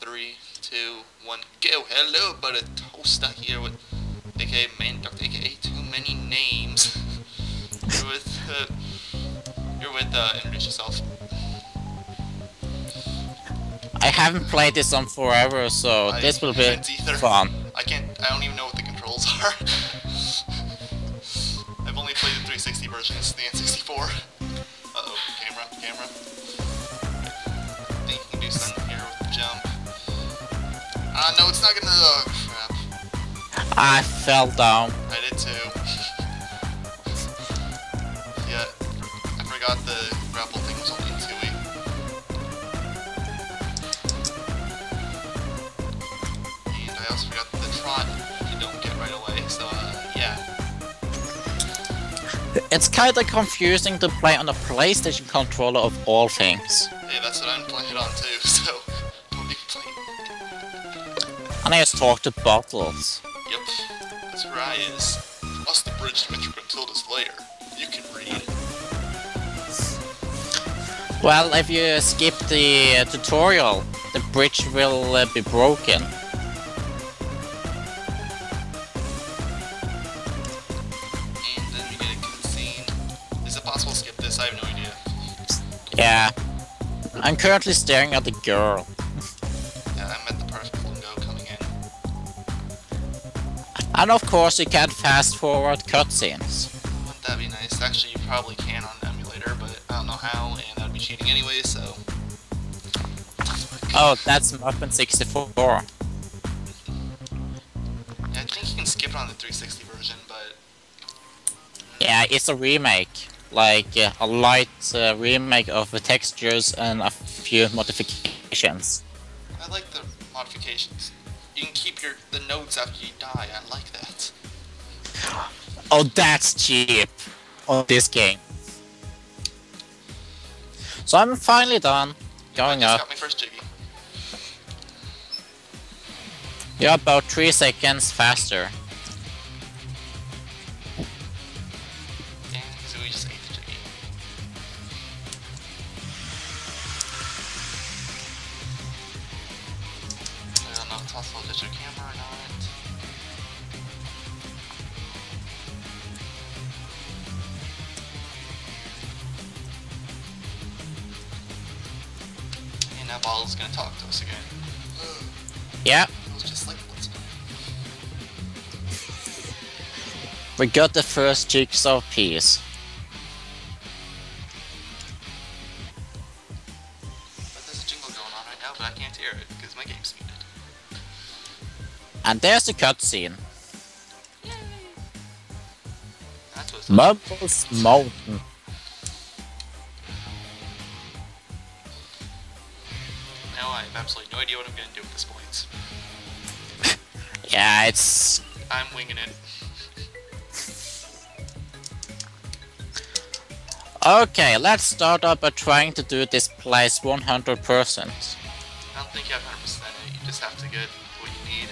three, two, one, go. Hello, but a toaster here with aka main doctor, aka too many names. you're with, uh, you're with, uh, introduce yourself. I haven't played this on forever, so I this will be fun. I can't, I don't even know what the controls are. I've only played the 360 version, this is the N64. Uh-oh, camera, camera. I think you can do something Ah, no, it's not gonna, oh, crap. I fell down. I did too. yeah, I forgot the grapple thing was only 2 And I also forgot the trot you don't get right away, so uh, yeah. It's kinda confusing to play on a PlayStation controller of all things. Hey, that's what I'm playing it on too, complaining. And I just talk to bottles. Yep, that's where I is. The bridge to Gruntilda's lair. You can read. Well, if you skip the uh, tutorial, the bridge will uh, be broken. And then we get a cutscene. Is it possible to skip this? I have no idea. Yeah. I'm currently staring at the girl. And of course you can fast forward cutscenes. Wouldn't that be nice? Actually, you probably can on an emulator, but I don't know how, and that'd be cheating anyway, so... Oh, that's Mupen64. Yeah, I think you can skip it on the 360 version, but... Yeah, it's a remake. Like uh, a light uh, remake of the textures and a few modifications. I like the modifications. You can keep your the notes after you die, I like that. Oh, that's cheap on this game. So I'm finally done. Going up. got my first jiggy. You're about 3 seconds faster. And gonna talk to us again. Yeah, It was just like we got the first jigsaw piece. But there's a jingle going on right now, but I can't hear it because my game's muted. And there's the cutscene. That's what's Mumbo's Mountain. I have absolutely no idea what I'm gonna do at this point. Yeah, it's I'm winging it. Okay, let's start up by trying to do this place 100%. I don't think you have 100% it. You just have to get what you need.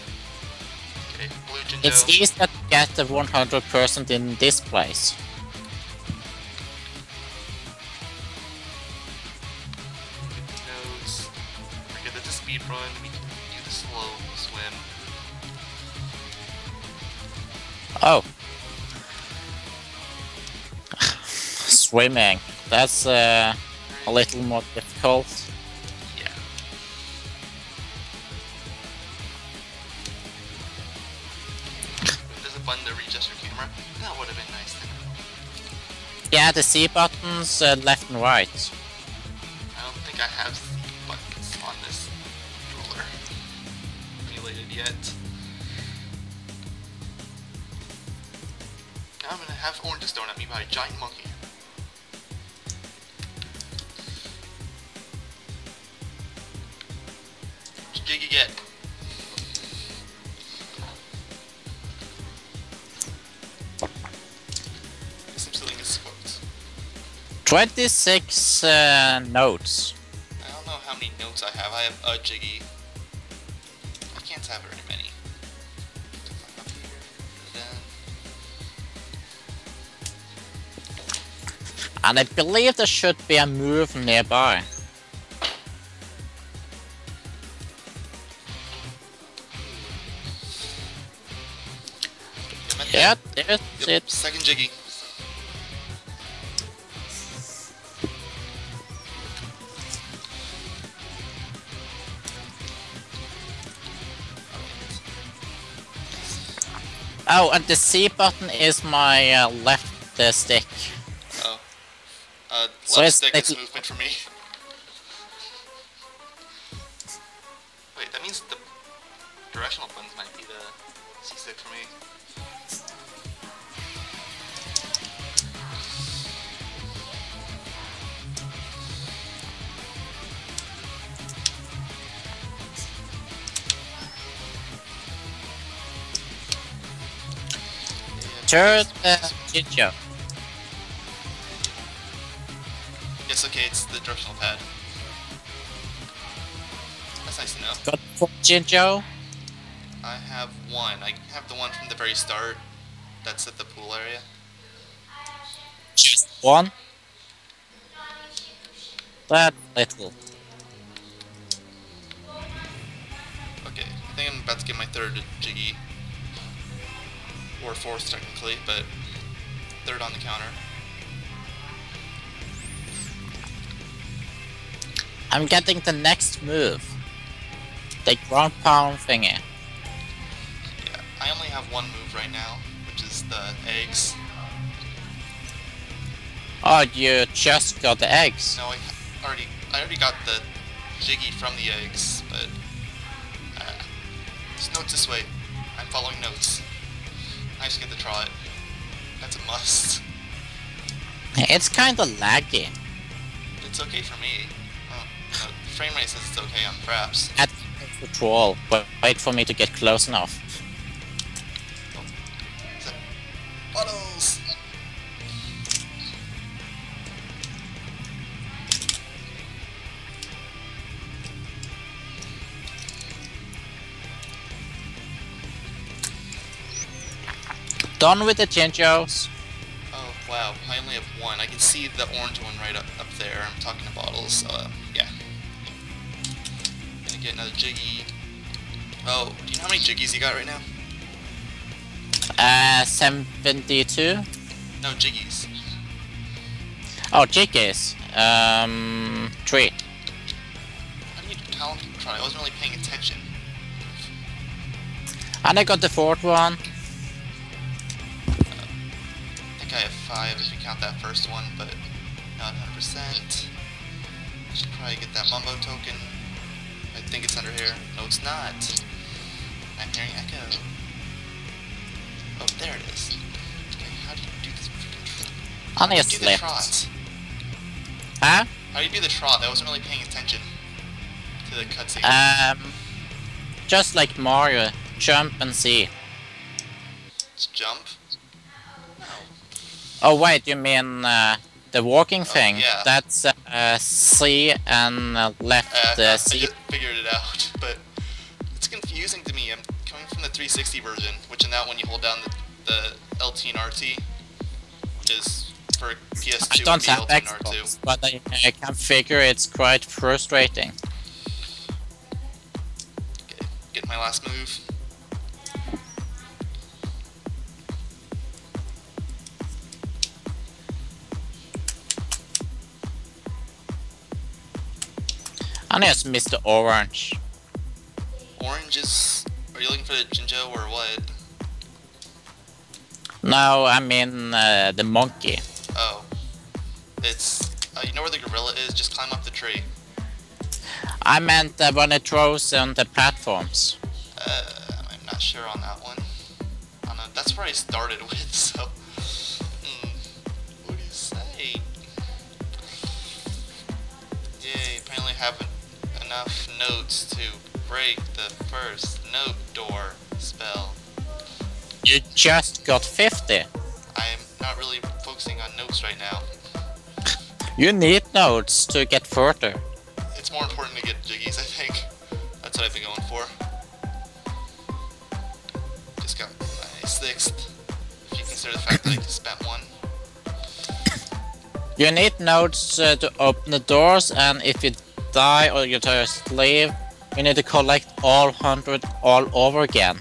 Okay, blue Jinjo. It's easy to get the 100% in this place. Speed run. We can do the slow swim. Oh. Swimming. That's uh, a little more difficult. Yeah. There's a button to readjust your camera. That would have been nice. Then. Yeah, the C buttons uh, left and right. 26 uh, notes. I don't know how many notes I have. I have a jiggy. I can't have very many. And I believe there should be a move nearby. Yeah, there's yep, it. Second jiggy. Oh, and the C button is my uh, left uh, stick. Oh. Uh, So left it's stick is movement for me. Wait, that means the directional buttons might be the C stick for me. Third uh, Jinjo. Yes, okay, it's the directional pad. That's nice to know. Got four Jinjo. I have one. I have the one from the very start. That's at the pool area. Just one. That little. Okay, I think I'm about to get my third Jiggy. Or fourth, technically, but third on the counter. I'm getting the next move. The ground pound thingy. Yeah, I only have one move right now, which is the eggs. Oh, you just got the eggs. No, I already, I already got the Jiggy from the eggs, but uh, there's notes this way. I'm following notes. I just get to try it. That's a must. It's kinda laggy. It's okay for me. Oh, no, frame rate says it's okay on Fraps. At control, but wait for me to get close enough. Done with the Jinjos. Oh, wow. I only have one. I can see the orange one right up, up there. I'm talking to bottles, so, uh, yeah. Gonna get another Jiggy. Oh, do you know how many Jiggies you got right now? Uh, 72. No, Jiggies. Oh, Jiggies. Um, 3. How do you count? Try. I wasn't really paying attention. And I got the fourth one. Think I have five if you count that first one, but not 100%. I should probably get that Mumbo token. I think it's under here. No, it's not. I'm hearing Echo. Oh, there it is. Okay, how do you do this freaking trot? How And do you do the trot? Huh? How do you do the trot? I wasn't really paying attention to the cutscene. Um, just like Mario, jump and see. Let's jump. Oh wait, you mean uh, the walking thing? Oh, yeah. That's uh, C and uh, left Uh, uh, I C. just figured it out, but it's confusing to me. I'm coming from the 360 version, which in that one you hold down the, the LT and RT, which is for PS2 I don't have LT and R2. Xbox, but I, I can figure it's quite frustrating. Okay, get my last move. And it's Mr. Orange. Orange is. Are you looking for the Jinjo or what? No, I mean uh, the monkey. Oh, it's. Uh, you know where the gorilla is? Just climb up the tree. I meant uh, one it throws on the platforms. Uh, I'm not sure on that one. I don't know. That's where I started with, so. Hmm. What do you say? Yay, apparently haven't enough notes to break the first note door spell. You just got 50. I'm not really focusing on notes right now. You need notes to get further. It's more important to get jiggies, I think. That's what I've been going for. Just got my sixth. If you consider the fact that I just spent one. You need notes uh, to open the doors, and if you die or you just leave, you need to collect all 100 all over again.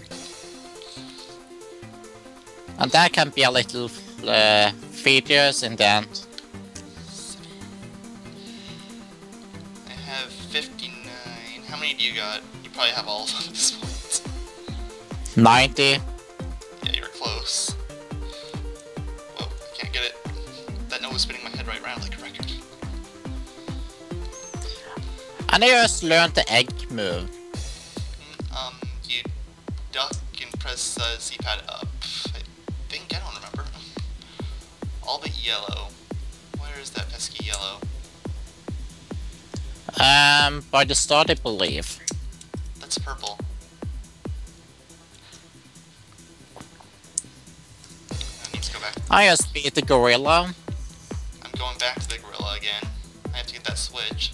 And that can be a little uh, features in the end. I have 59. How many do you got? You probably have all of them at this point. 90. Yeah, you're close. And I just learned the egg move. Um, you duck and press uh, Z-pad up. I think, I don't remember. All but yellow. Where is that pesky yellow? Um, by the start, I believe. That's purple. I need to go back. I just beat the gorilla. I'm going back to the gorilla again. I have to get that switch.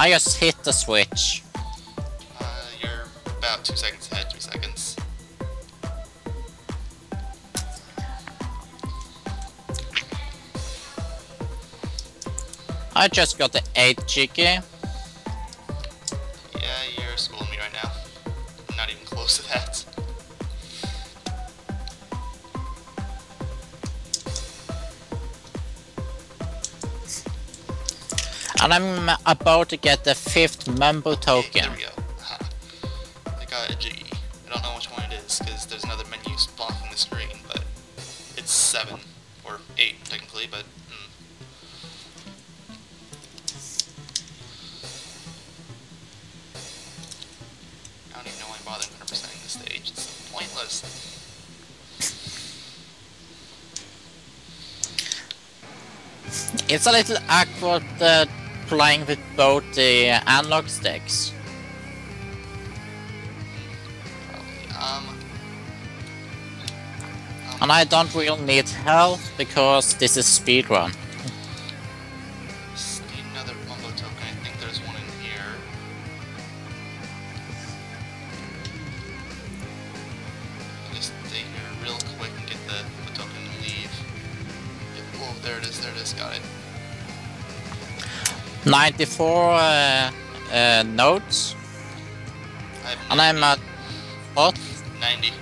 I just hit the switch. Uh, you're about two seconds ahead, three seconds. I just got the 8 Jiggy. And I'm about to get the 5th Mumbo token. there we go. Aha. I got a Jiggy. I don't know which one it is, because there's another menu blocking the screen, but it's 7. Or 8, technically, but... Mm. I don't even know why I'm bothering 100% this stage. It's pointless. It's a little awkward uh, playing with both the analog sticks. Um... And I don't really need help because this is speedrun. 94 uh, uh, notes. I have And I'm at what? 90.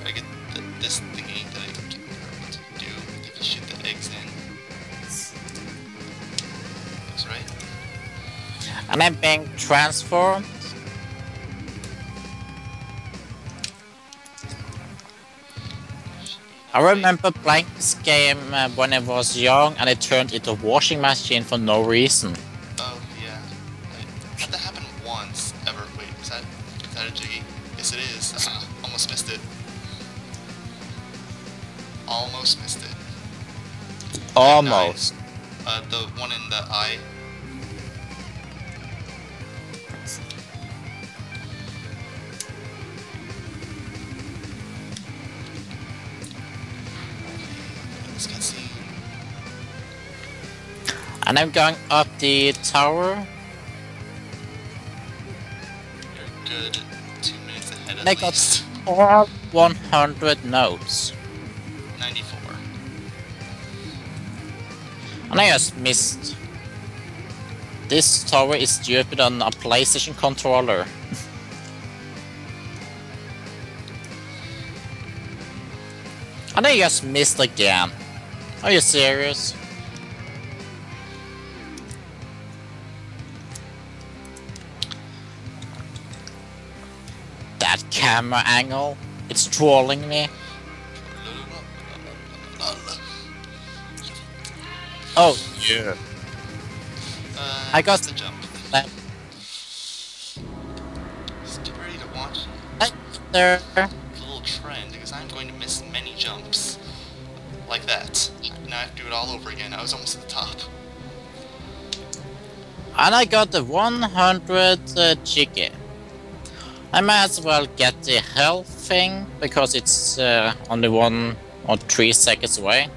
Gotta get the, this thingy that I can't remember what to do. I think shoot the eggs in. Looks right. And I'm being transformed. I remember playing this game uh, when I was young and it turned into a washing machine for no reason. Oh, yeah. I that happen once, ever. Wait, is that, is that a jiggy? Yes, it is. Ah, almost missed it. Almost missed it. Almost. And I'm going up the tower. You're good two minutes ahead I got least. all 100 notes. 94. And I just missed. This tower is stupid on a PlayStation controller. and I just missed again. Are you serious? Camera angle, it's trolling me. Oh, yeah. Uh, I got- the jump. That Just get ready to watch there. a little trend because I'm going to miss many jumps like that. Now I have to do it all over again. I was almost at the top. And I got the 100 uh, Jiggy. I might as well get the health thing because it's uh, only one or three seconds away.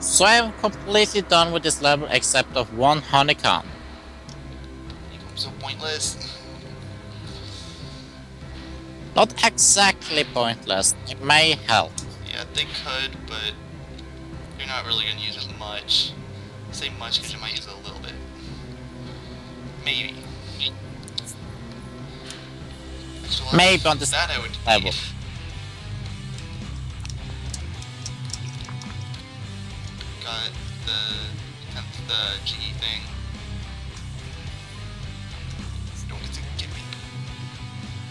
So I'm completely done with this level except of one honeycomb. So pointless. Not exactly pointless, it may help. Yeah, they could, but you're not really going to use it much. I say much because you might use it a little bit. Maybe. Actually, Maybe on the that I would level. need. Got the the GE thing. Don't get to get me.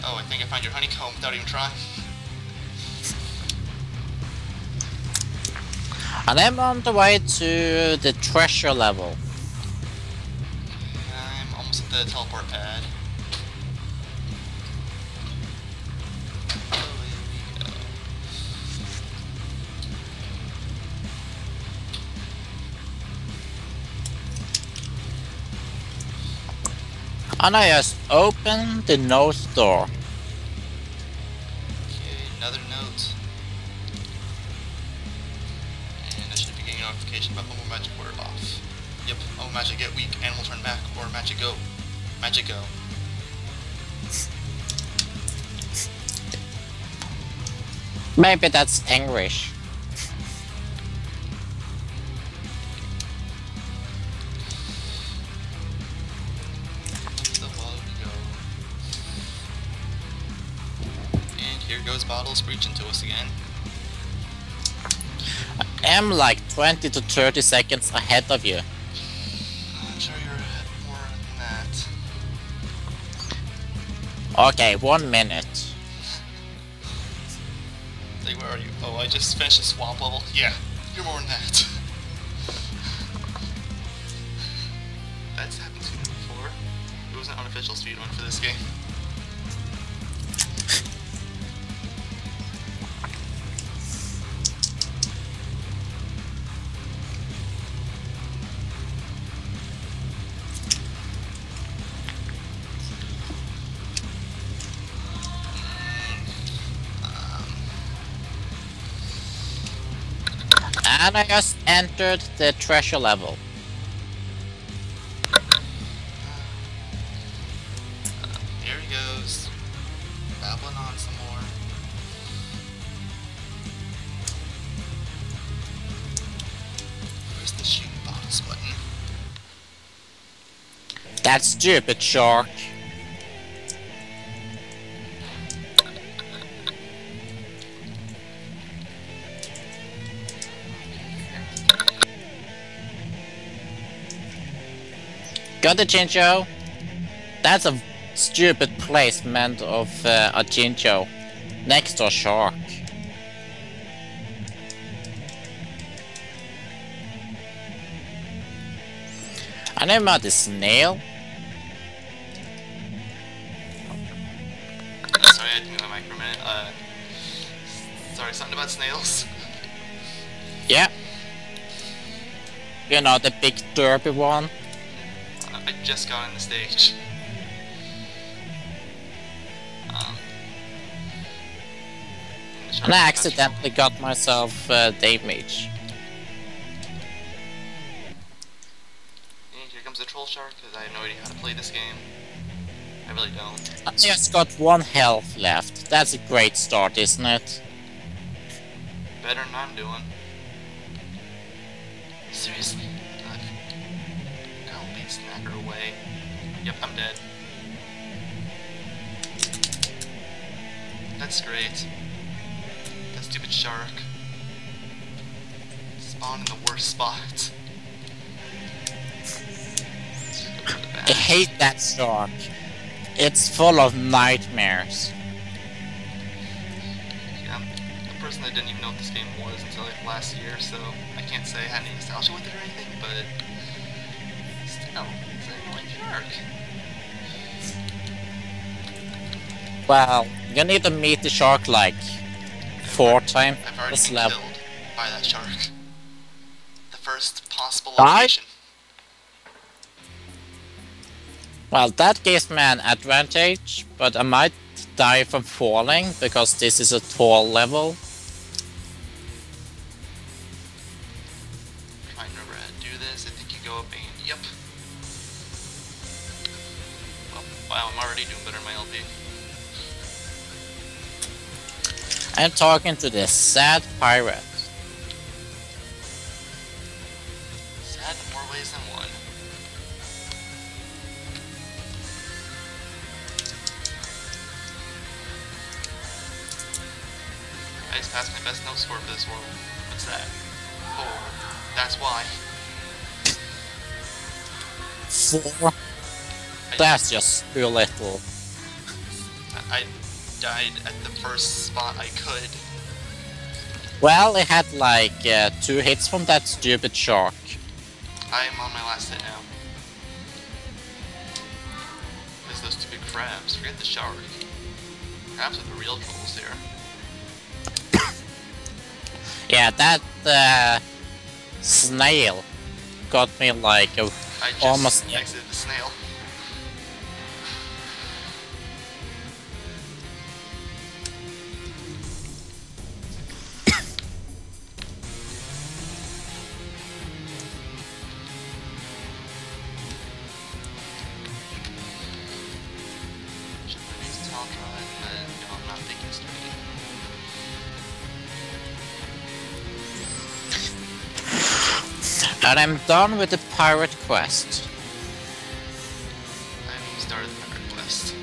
Oh, I think I found your honeycomb without even trying. And I'm on the way to the treasure level. I'm almost at the teleport pad. And I just open the north door. Okay, another note. And I should be getting a notification about Magic Word off. Yep, Humble Magic get weak, animal turn back, or Magic go. Magic go. Maybe that's English. Here goes Bottles reaching to us again. I'm like 20 to 30 seconds ahead of you. I'm sure you're more than that. Okay, one minute. Like, where are you? Oh, I just finished the swamp level. Yeah, you're more than that. That's happened to me before. It was an unofficial speedrun for this game. And I just entered the treasure level. here he goes. Babbling on some more. Where's the shooting box button? That stupid shark. The Jinjo? That's a stupid placement of uh, a Jinjo. Next to a shark. I know about the snail. Sorry, I didn't know my mic for a minute. Uh, sorry, something about snails. Yeah. You know, the big derpy one. I just got on the stage. Um, And I accidentally got myself uh, damage. Here comes the troll shark, because I have no idea how to play this game. I really don't. I just got one health left. That's a great start, isn't it? Better than I'm doing. Seriously. God. her away. Yep, I'm dead. That's great. That stupid shark. Spawned in the worst spot. Go to the back. I hate that shark. It's full of nightmares. Yeah, I'm a person that didn't even know what this game was until like last year, so I can't say I had any nostalgia with it or anything, but still, it's an annoying shark. Well, you need to meet the shark like four times I've already this been level. killed by that shark. The first possible Die? location. Well, that gives me an advantage, but I might die from falling because this is a tall level. Wow, I'm already doing better in my LP. I'm talking to the sad pirate. Sad in more ways than one. I just passed my best note score for this world. What's that? Four. that's why. Four. That's just too little. I died at the first spot I could. Well, it had like uh, two hits from that stupid shark. I am on my last hit now. There's those two big crabs. Forget the shark. Crabs are the real troubles here. Yeah, that uh, snail got me like a I just Almost, exited the snail. Done with the pirate quest. I haven't started the pirate quest.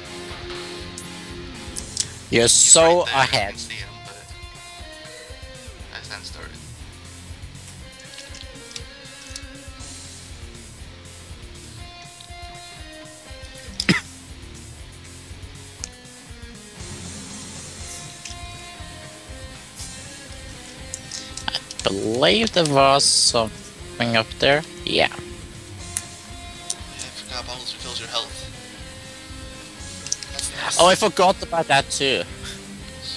You're so Right I ahead. him, I started. Believe there was something up there. Yeah. I forgot bottles refills your health. Nice. Oh, I forgot about that too.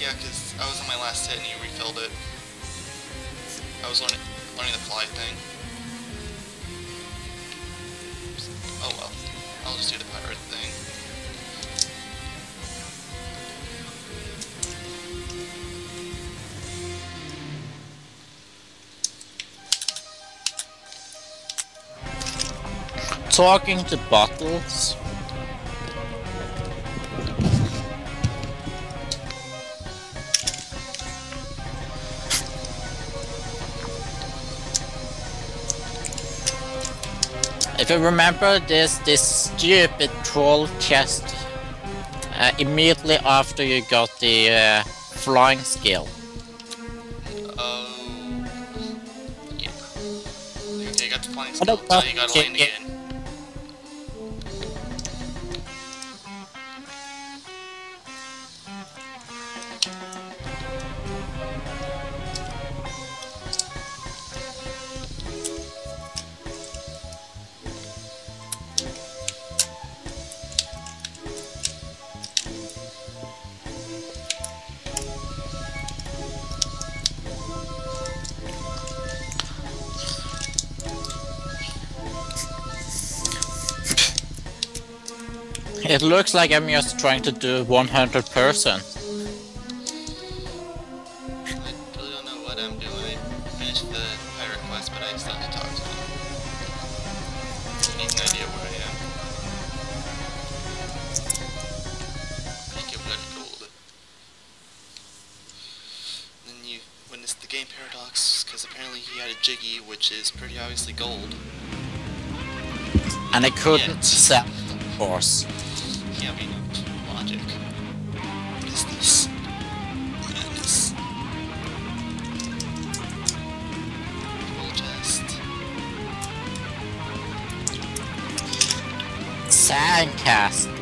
Yeah, because I was on my last hit and you refilled it. I was learning, learning the fly thing. Oh well. I'll just do the pirate thing. Talking to bottles. If you remember this, this stupid troll chest uh, immediately after you got the uh, flying skill. Oh. Yeah. You got the flying skill. About you gotta chicken? Witnessed the I request but I started to talk. You need an idea where I am. I keep getting gold. And he wins the game paradox, because apparently he had a Jiggy, which is pretty obviously gold. And I couldn't Yet. sell it, of course. Logic. What is this? Madness. Gold chest. Sandcastle.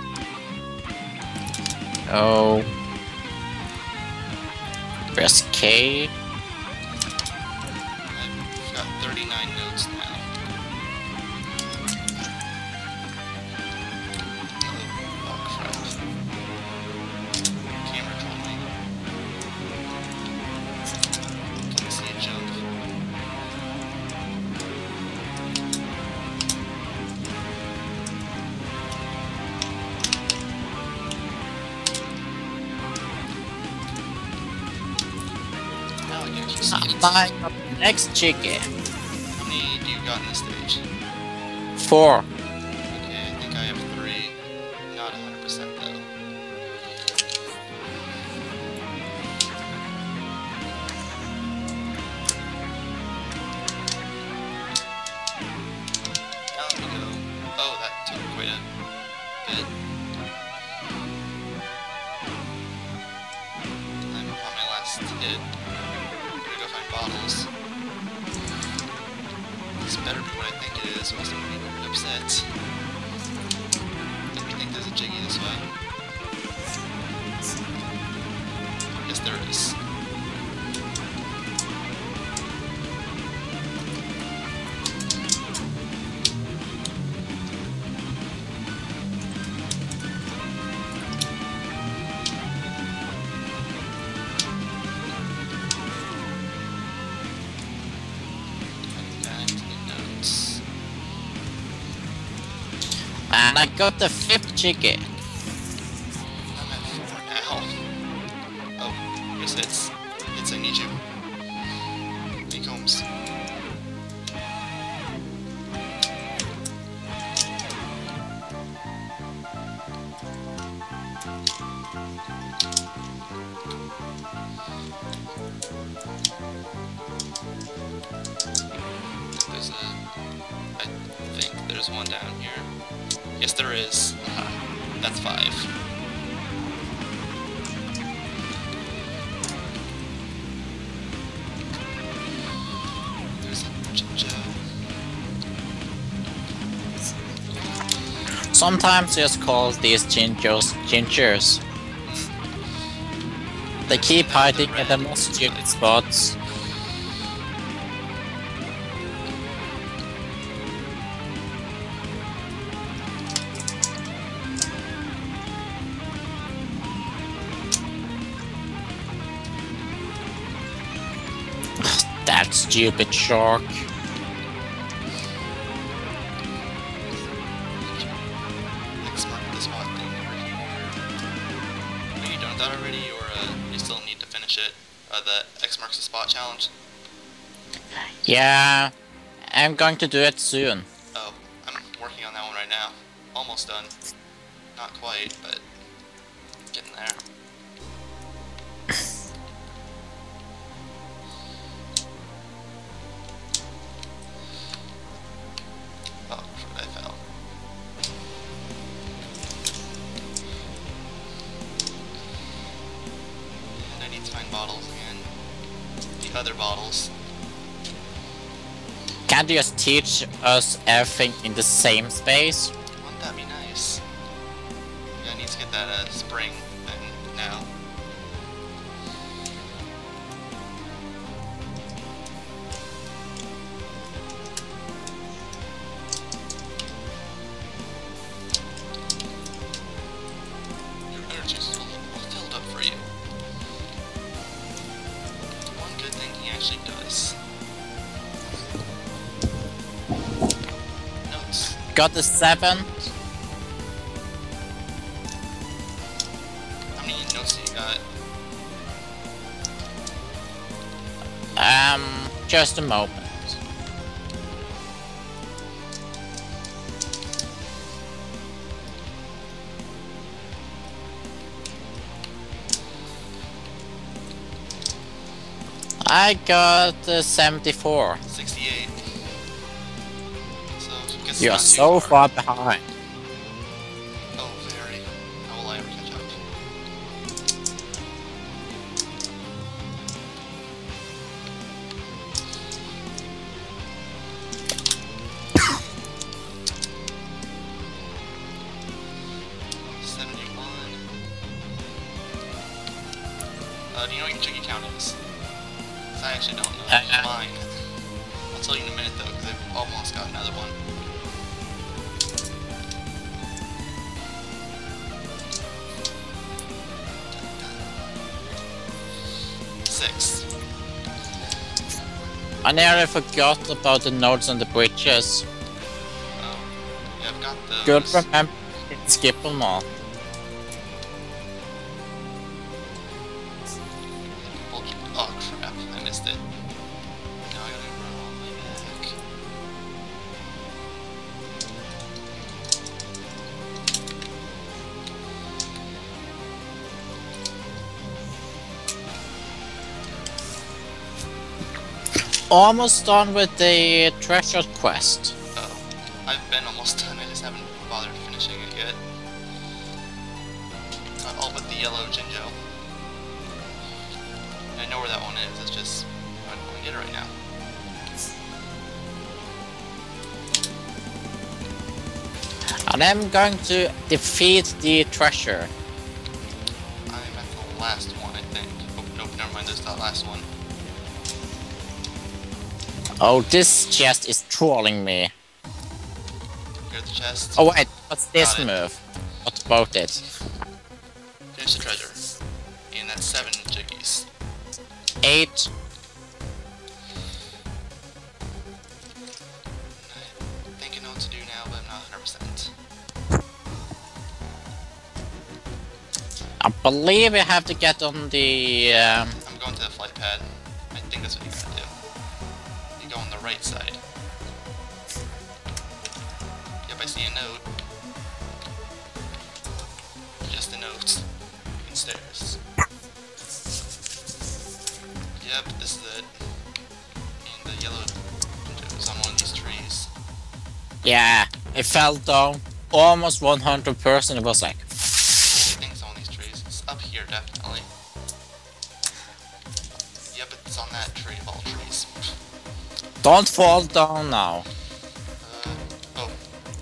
O press K next chicken. How many do you got in this stage? Four. Got the fifth chicken. Sometimes just call these gingers gingers. They keep hiding in the most stupid spots. That stupid shark. X marks the spot challenge? Yeah, I'm going to do it soon. Oh, I'm working on that one right now. Almost done. Not quite, but Bottles. Can't you just teach us everything in the same space? Wouldn't that be nice? Yeah, I need to get that uh, spring Got the seven. How many notes do you got? Um, just a moment. I got uh, 74. 68. You're so far behind. Nearly forgot about the nodes on the bridges. Yeah, I've got those. Good remember, skip them all. Almost done with the treasure quest. Oh, I've been almost done. I just haven't bothered finishing it yet. Uh, all but the yellow Jinjo. I know where that one is. It's just I don't want to get it right now. And I'm going to defeat the treasure. I'm at the last one, I think. Oh, nope, never mind. There's that last one. Oh, this chest is trolling me. Here's the chest. Oh wait, what's this Got it. move? What about it? Finish the treasure. And that's seven jiggies. Eight. I think I know what to do now, but I'm not 100%. I believe we have to get on the. Um, I'm going to the flight pad. I think that's what yeah, it fell down almost 100%. It was like, it's on these trees. It's up here, definitely. Yep, it's on that tree of all trees. don't fall down now. Uh, oh,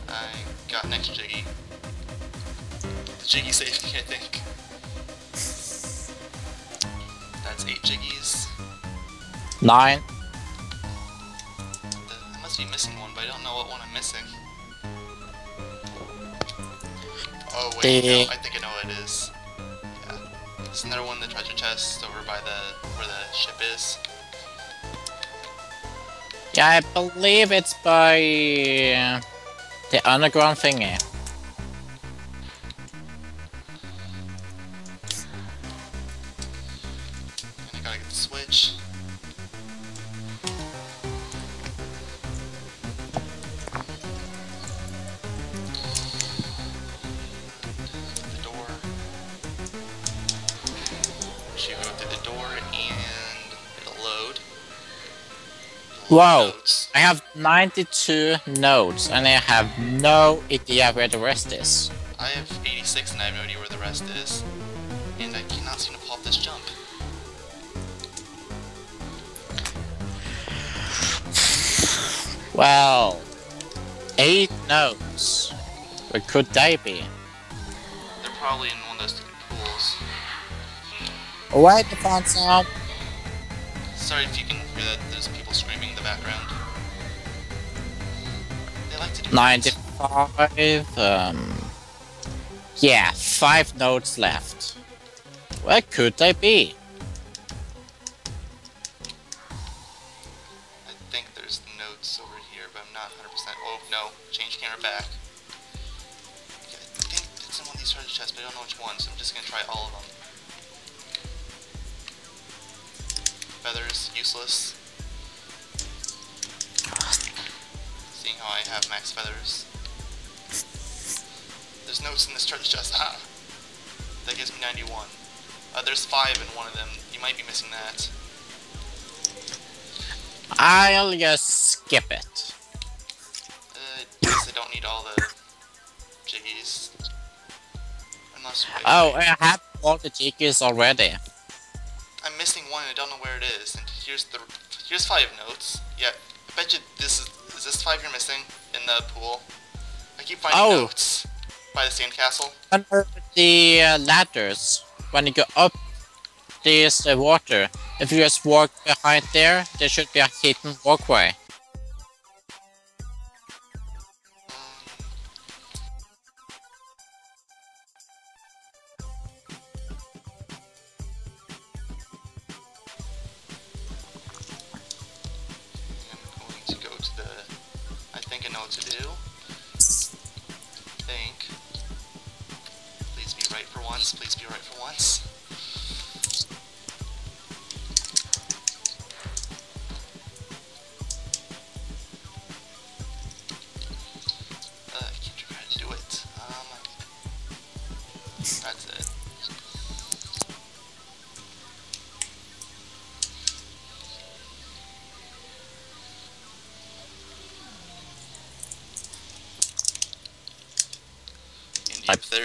I got next Jiggy. The Jiggy saved me, I think. That's eight Jiggies. Nine. Wait, no, I think I know what it is. Yeah, isn't there one in the treasure chest over by the where the ship is? Yeah, I believe it's by the underground thingy. And I gotta get the switch. It'll Wow. notes. I have 92 nodes and I have no idea where the rest is. I have 86 and I have no idea where the rest is. And I cannot seem to pull off this jump. Well, 8 nodes. Where could they be? They're probably in one of those stupid pools. Wait, I found some. Sorry if you can 95. Um, yeah, 5 nodes left. Where could they be? I think there's notes over here, but I'm not 100%. Oh, no. Change camera back. Okay, I think it's in one of these treasure chests, but I don't know which one, so I'm just gonna try all of them. Feathers, useless. How I have max feathers. There's notes in this treasure chest. Ah! That gives me 91. Uh, there's 5 in one of them. You might be missing that. I'll just skip it. Uh, guess I don't need all the jiggies. Unless Oh. I have all the jiggies already. I'm missing one. I don't know where it is. And here's the here's five notes. Yeah, I bet you this is is this five you're missing in the pool. I keep finding Oh. notes by the sandcastle. Under the uh, ladders, when you go up there's the water, if you just walk behind there, there should be a hidden walkway.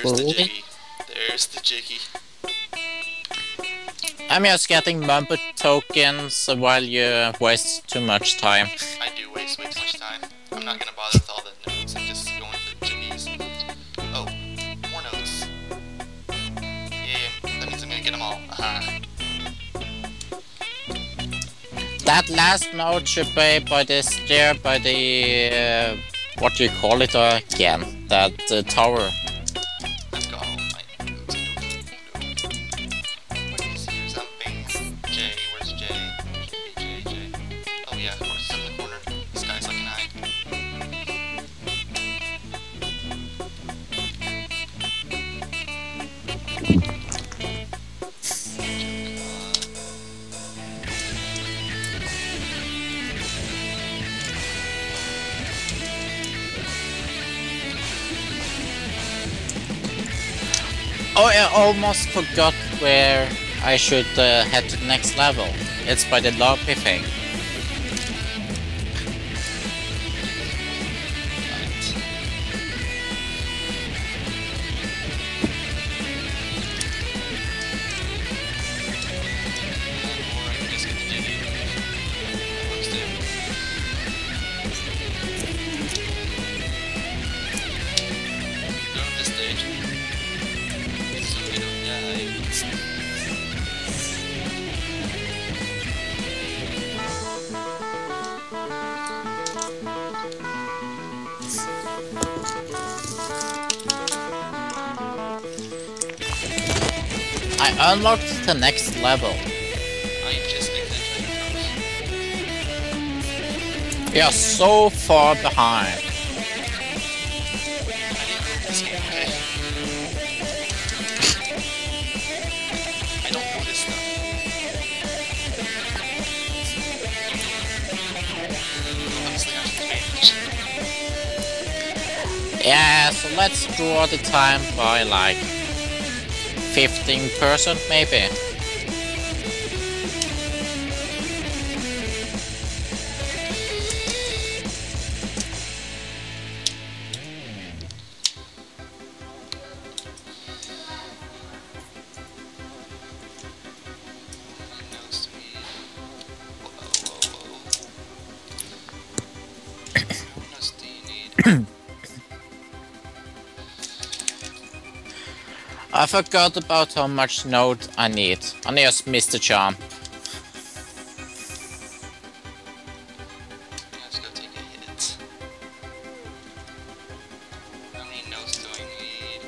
There's the jiggy. There's the jiggy. I'm just getting mumbo tokens while you waste too much time. I do waste way too much time. I'm not gonna bother with all the notes. I'm just going for the jiggies. Oh, more notes. Yeah, that means I'm gonna get them all. Uh-huh. That last note should be by the stair, by the uh, what do you call it again? That uh, tower. Oh, I almost forgot where I should uh, head to the next level. It's by the lobby thing. Unlocked the next level. I just We are so far behind. I didn't know this game, okay? I don't know this stuff. Honestly, I should pay attention. Yeah, so let's draw the time by like 15% maybe. I forgot about how much node I need. I just missed the jump. Let's go take a hit. How many notes do I need?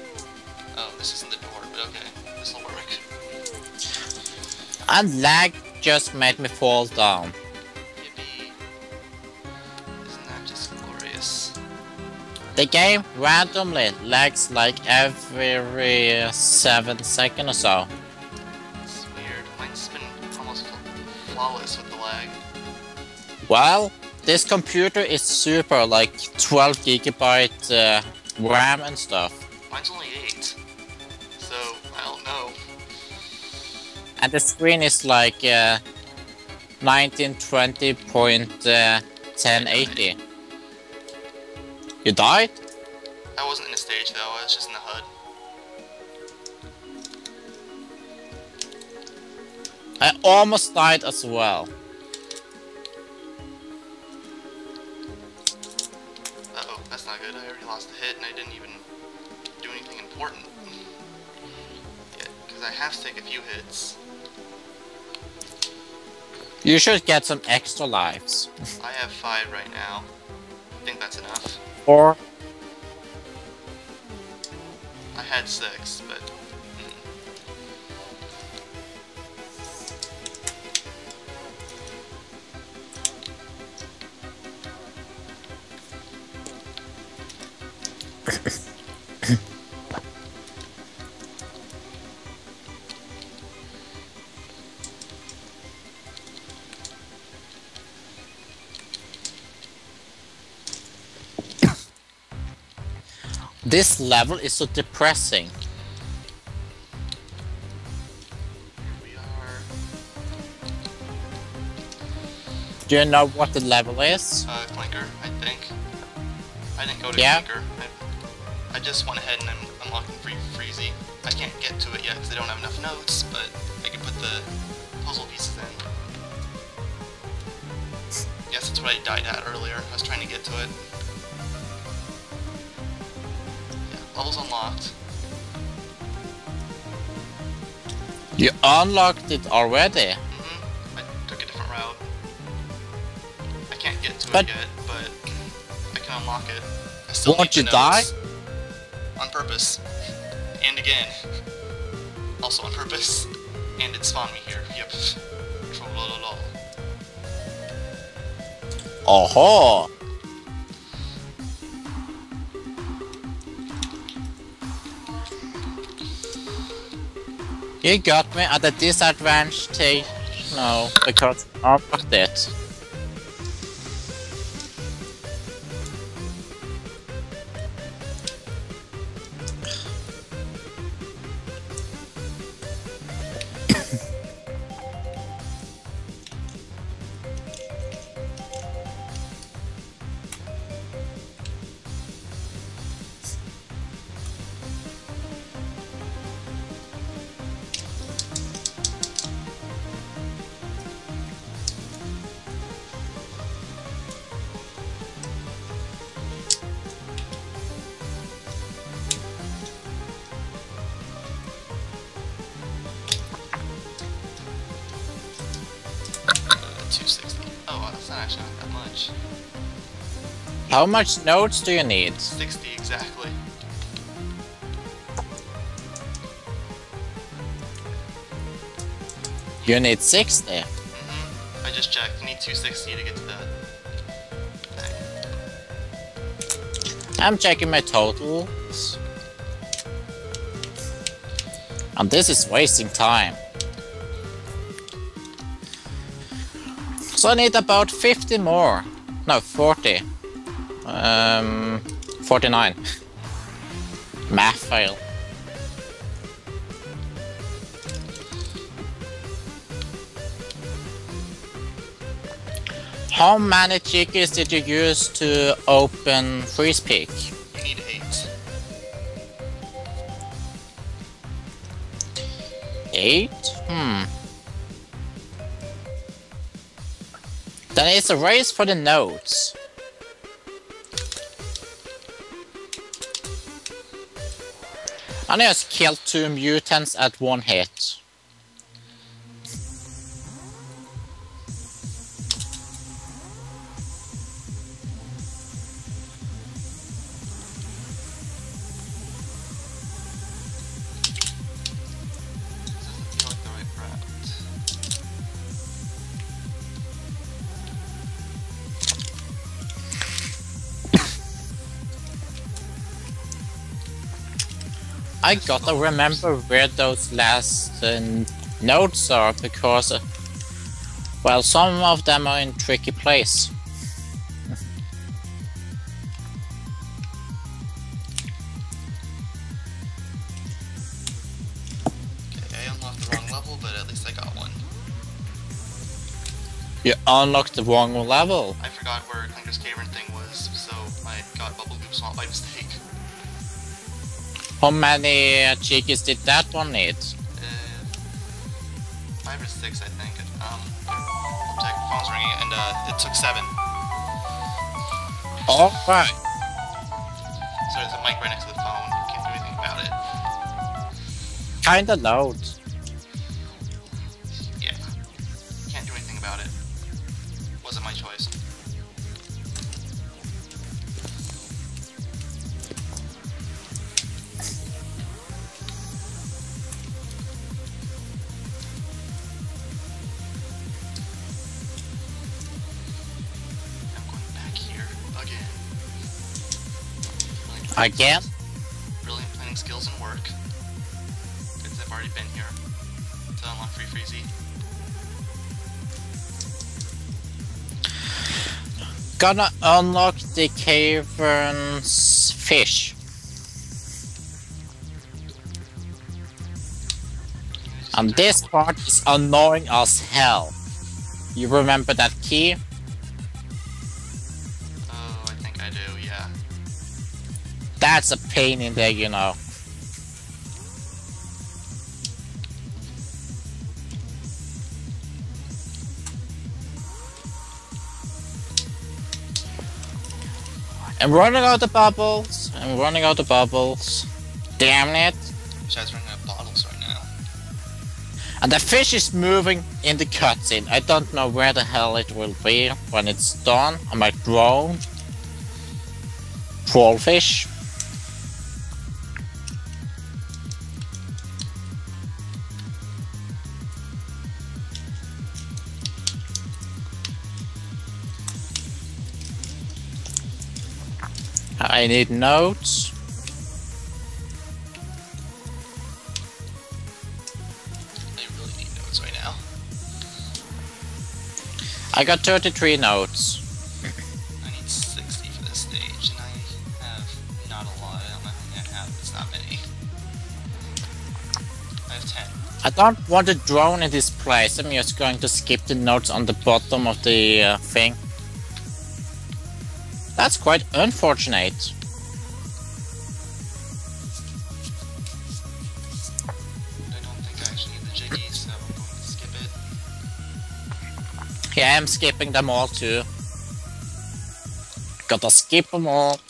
Oh, this isn't the door, but okay. This'll work. And lag just made me fall down. The game randomly lags like every 7 seconds or so. It's weird. Mine's been almost flawless with the lag. Well, this computer is super, like 12 gigabyte uh, RAM and stuff. Mine's only 8. So, I don't know. And the screen is like uh, 1920.1080. You died? I wasn't in a stage though, I was just in the HUD. I almost died as well. Uh oh, that's not good. I already lost a hit and I didn't even do anything important. Yeah, because I have to take a few hits. You should get some extra lives. I have 5 right now. I think that's enough. Or I had 6, but. mm. this level is so depressing. Here we are. Do you know what the level is? Uh, Clanker, I think. I didn't go to Yeah. Clanker. I, I just went ahead and un- unlocking Free Freezy. I can't get to it yet because I don't have enough notes, but I can put the puzzle pieces in. Yes, that's what I died at earlier. I was trying to get to it. Levels unlocked. You unlocked it already. hmm I took a different route. I can't get to But- it yet, but I can unlock it. I still Won't you die? On purpose. And again. Also on purpose. And it spawned me here. Yep. Oh You got me at a disadvantage. No, because I unlocked it. Not that much. How much notes do you need? 60 exactly. You need 60. hmm I just checked. You need 260 to get to that. I'm checking my totals. And this is wasting time. So I need about 50 more. No, 40. Um, 49. Math fail. How many chickens did you use to open Freeze Peak? You need 8. Eight? Then it's a race for the notes. And I just killed two mutants at one hit. I gotta remember where those last uh, notes are because, uh, well, some of them are in tricky place. Okay, I unlocked the wrong level, but at least I got one. You unlocked the wrong level. I How many uh, chickens did that one need? Uh, five or six, I think. Um, check. Phone's ringing, and uh, it took seven. Alright. So there's a mic right next to the phone. Can't do anything about it. Kinda loud. Brilliant Again? Brilliant planning skills and work. Because I've already been here to unlock Free Freezy. Gonna unlock the cavern's fish. And this part is annoying as hell. You remember that key? that's a pain in the, you know. I'm running out of bubbles. I'm running out of bubbles. Damn it. Besides running out of bottles right now. And the fish is moving in the cutscene. I don't know where the hell it will be when it's done on my drone. Troll fish. I need notes. I really need notes right now. I got 33 notes. I need 60 for this stage, and I have not a lot. I don't know how many I have. It's not many. I have 10. I don't want a drone in this place. I'm just going to skip the notes on the bottom of the uh, thing. To quite unfortunate. Yeah, I'm skipping them all too. Gotta skip them all.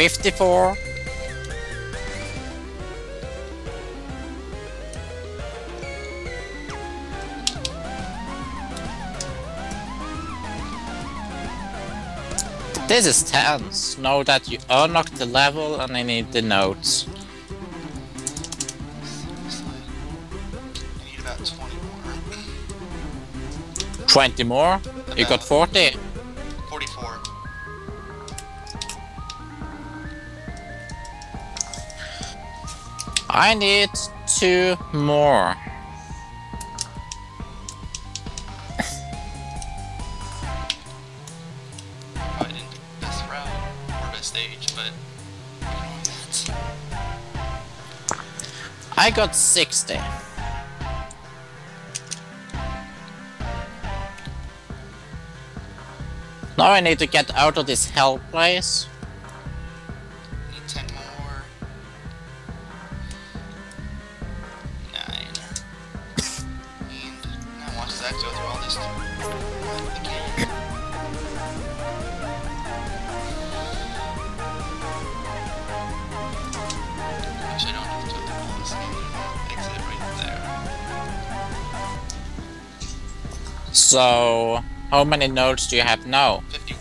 54. This is tense. Know that you unlock the level and I need the notes. You need about 20 more. 20 more? You got 40? I need two more. Probably didn't pick the or best stage, but. I got 60. Now I need to get out of this hell place. So, how many notes do you have now? 51.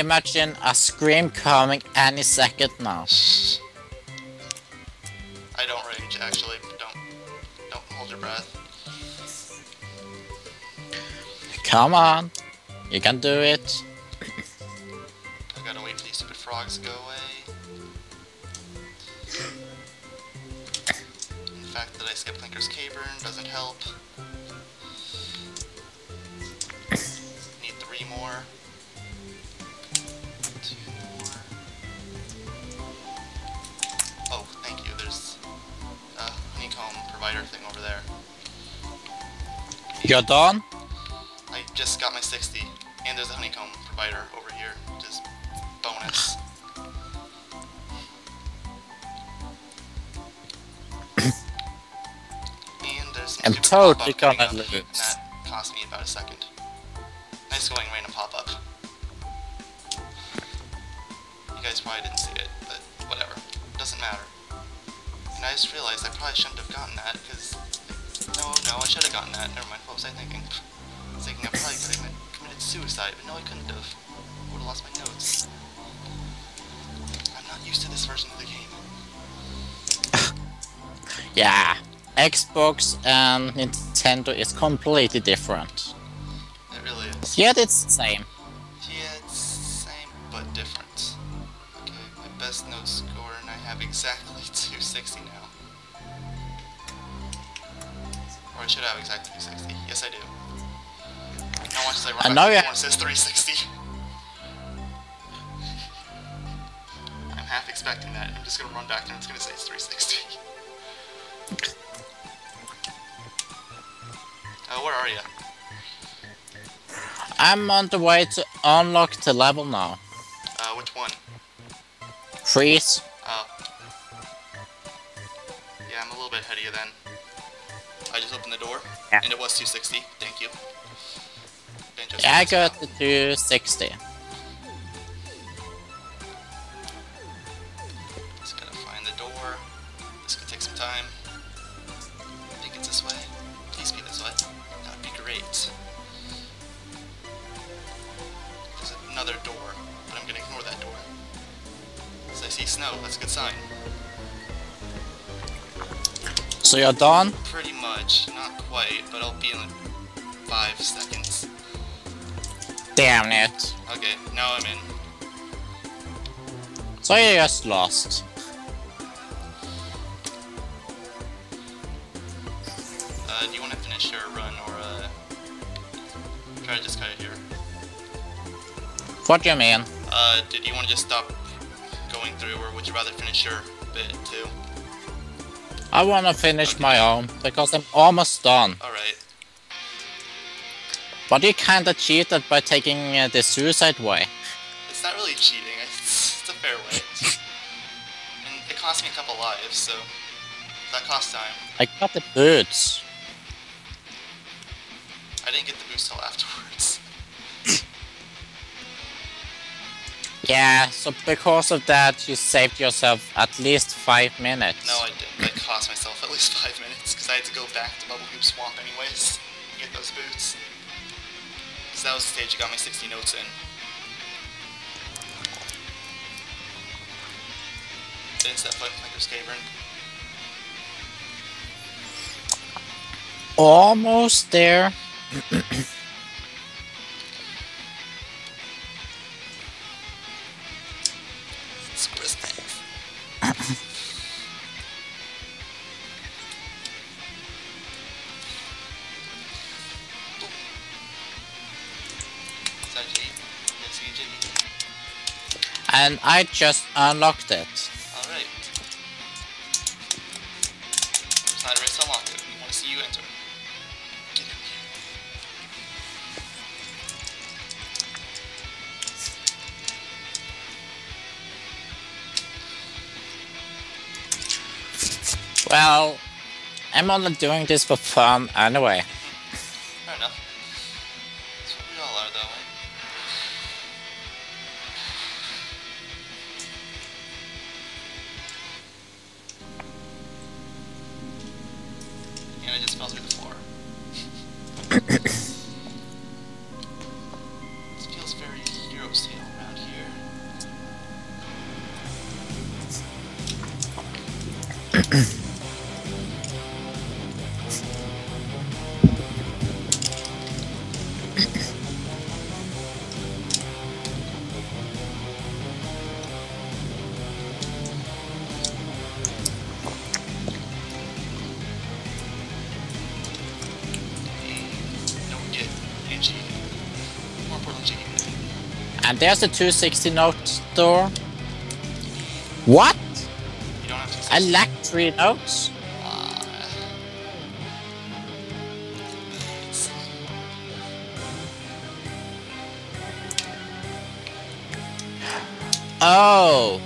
Imagine a scream coming any second now. I don't range, actually. Don't, don't hold your breath. Come on. You can do it. You're done? I just got my 60, and there's a honeycomb provider over here, which is bonus. and there's some I'm stupid totally pop-up coming gonna lose. and That cost me about a second. Nice going random pop-up. You guys probably didn't see it, but whatever. Doesn't matter. And I just realized I probably shouldn't have gotten that, because... No, no, I should have gotten that. Never mind, what was I thinking? I was thinking I probably could have committed suicide, but no, I couldn't have. I would have lost my notes. I'm not used to this version of the game. Yeah, Xbox and Nintendo is completely different. It really is. Yet it's the same. Yeah, it's same but different. Okay, my best note score, and I have exactly 260 now. I should have exactly 260. Yes, I do. Now watch as I run I know to ya- the corner, it says 360. I'm half expecting that. I'm just gonna run back there and it's gonna say it's 360. Oh, where are you? I'm on the way to unlock the level now. Uh, which one? Freeze. Oh. Yeah, I'm a little bit ahead of you then. I just opened the door, Yeah. and it was 260. Thank you. Banjo's Yeah, I got now. the 260. Just gotta find the door. This could take some time. I think it's this way. Please be this way. That would be great. There's another door, but I'm gonna ignore that door. So I see snow. That's a good sign. So you're done? Pretty much. Not quite, but I'll be in like five seconds. Damn it. Okay, now I'm in. So you just lost. Uh, do you want to finish your run or uh, try to just cut it here? What do you mean? Uh, did you want to just stop going through, or would you rather finish your bit too? I wanna finish my own because I'm almost done. All right. But you kinda cheated by taking uh, the suicide way. It's not really cheating. It's, a fair way. and it cost me a couple lives, so that cost time. I got the boots. I didn't get the boost till afterwards. Yeah, so because of that you saved yourself at least 5 minutes. No, I didn't. Cost myself at least five minutes because I had to go back to Bubblegloop Swamp anyways and get those boots. Because that was the stage I got my 60 notes in. Didn't step foot a Skaven. Almost there. And I just unlocked it. Alright. There's not a race to unlock it. We want to see you enter. Get in here. Well, I'm only doing this for fun anyway. There's the 260 note door. What? I lack three notes? Oh.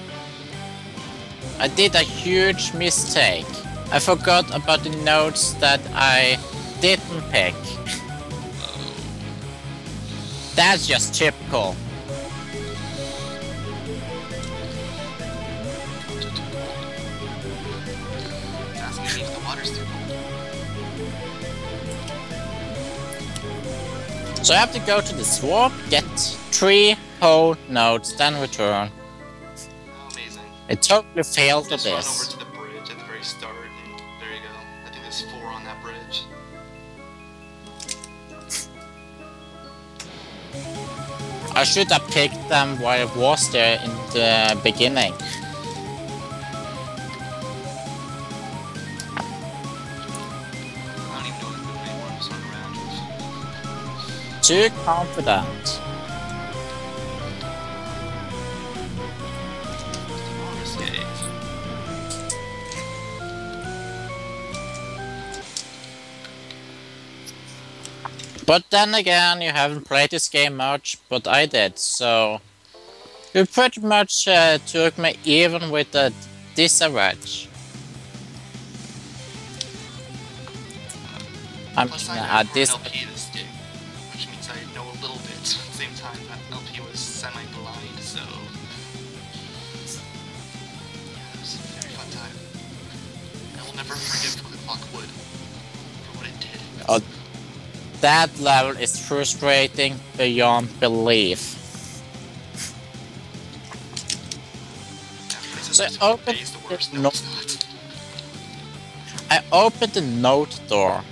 I did a huge mistake. I forgot about the notes that I didn't pick. That's just typical. So I have to go to the swamp, get three whole nodes, then return. Amazing. It totally failed to Just run over this. to the bridge at the very start, and there you go. I think there's four on that bridge. I should have picked them while I was there in the beginning. Too confident. But then again, you haven't played this game much, but I did, so... You pretty much uh, took me even with the disadvantage. I'm Plus, I never forgive Lockwood for what it did. Oh, that level is frustrating beyond belief. So it's open is the the worst. No, no- it's not. I opened the note door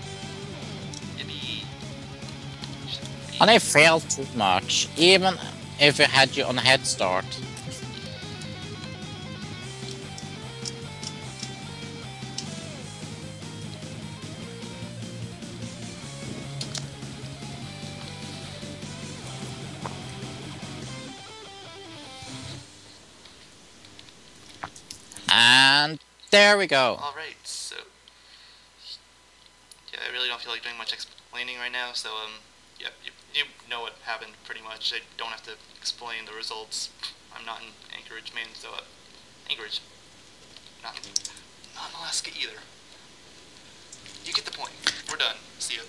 and I failed too much, even if I had you on a head start. And there we go. Alright, so... Yeah, I really don't feel like doing much explaining right now, so, um, yeah, you, you know what happened pretty much. I don't have to explain the results. I'm not in Anchorage, man, so, uh, Anchorage. Not, not in Alaska either. You get the point. We're done. See ya.